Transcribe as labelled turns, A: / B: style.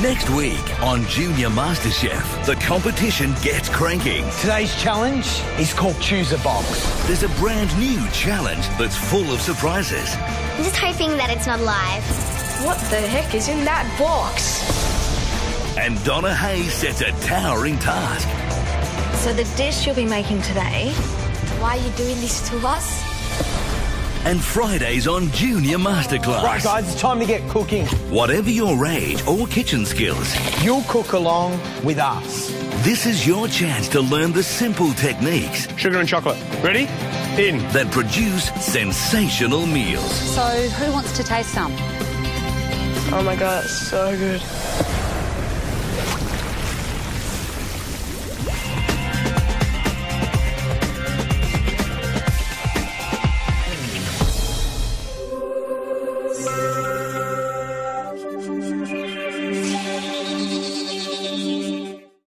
A: Next week on Junior MasterChef, the competition gets cranking.
B: Today's challenge is called Choose a Box.
A: There's a brand new challenge that's full of surprises.
C: I'm just hoping that it's not live.
D: What the heck is in that box?
A: And Donna Hay sets a towering task.
D: So the dish you'll be making today, why are you doing this to us?
A: And Fridays on Junior Masterclass.
B: Right, guys, it's time to get cooking.
A: Whatever your age or kitchen skills,
B: You'll cook along with us.
A: this is your chance to learn the simple techniques
E: Sugar and chocolate. Ready? In.
A: that produce sensational meals.
F: So, who wants to taste some?
D: Oh my god, it's so good.